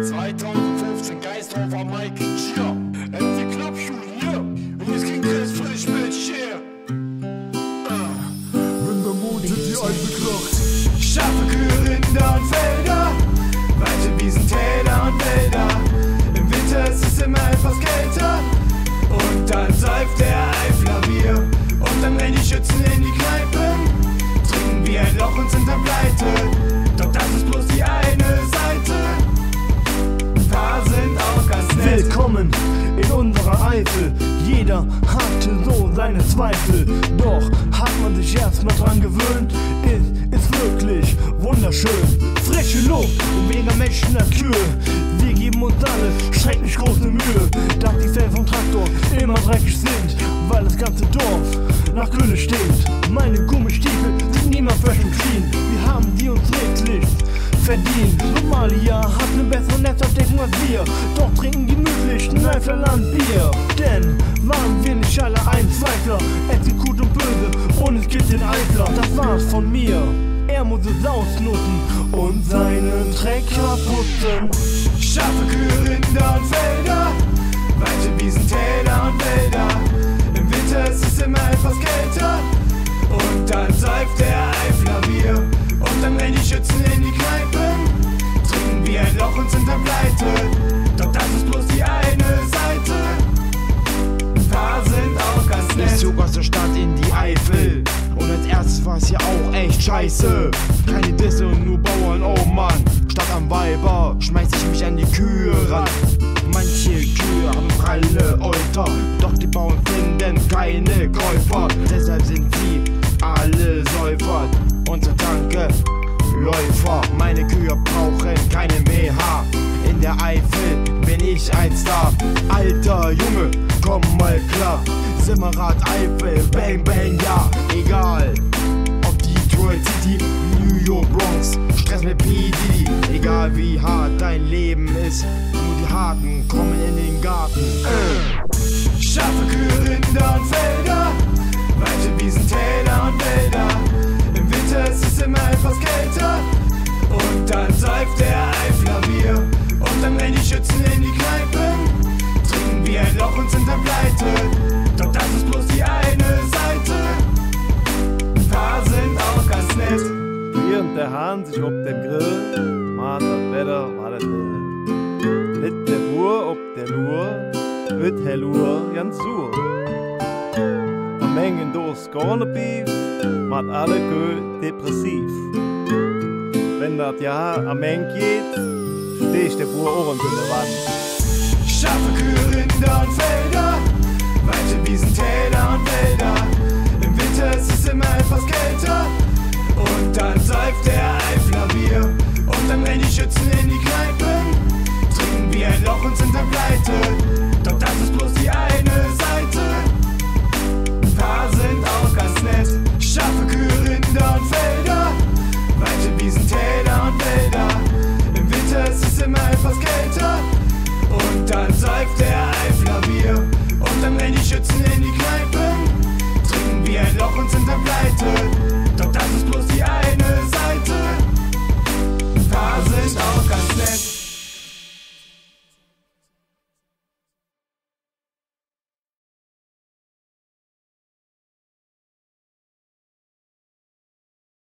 2015 Geisthofer Mike Cheer. Unserer Eifel. Jeder hatte so seine Zweifel. Doch hat man sich erstmal dran gewöhnt. Ist, ist wirklich wunderschön. Frische Luft und weniger Menschen der Tür. Wir geben uns alle schrecklich große Mühe, dass die Felgen vom Traktor immer dreckig sind, weil das ganze Dorf nach Gülle stinkt. Meine Gummistiefel sind niemand fresh und clean. Wir haben verdient. Somalia hat eine bessere Netzabdeckung als wir, doch trinken gemütlich ein Eiflerland Bier. Denn waren wir nicht alle ein es gibt gut und böse und es gibt den Eifler. Das war's von mir. Er muss es ausnutzen und seinen Trecker putzen. Scharfe Kühe, war's hier auch echt scheiße. Keine Disse und nur Bauern, oh Mann. Statt am Weiber schmeiß ich mich an die Kühe ran. Manche Kühe haben pralle Euter, doch die Bauern finden keine Käufer. Deshalb sind sie alle Säufer. Unser Tanke Läufer. Meine Kühe brauchen keine BH. In der Eifel bin ich ein Star. Alter Junge, komm mal klar. Simmerrad Eifel, bang bang ja. Egal, Detroit City, New York Bronx, Stress mit P. Egal wie hart dein Leben ist, nur die Harten kommen in den Garten. Äh. Scharfe Kühe, Rinder und Felder, weite Wiesen, Täler und Wälder. Im Winter ist es immer etwas kälter und dann säuft der Eifler Bier. Und dann rennen die Schützen in die Kneipen, Hahn sich ob dem Grill, man das Wetter war das Grill. Mit der Uhr ob der Lur, wird Hellur ganz sur. Am Mengen dos Beef, macht alle Kö depressiv. Wenn das Jahr am Eng geht, steh ich der Bur Ohren in der Wand. Scharfe Kühe, Rinder und Felder,